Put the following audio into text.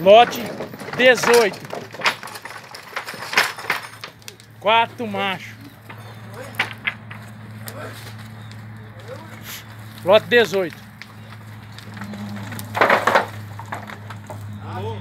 Lote 18. Quatro machos. Lote 18. Alô?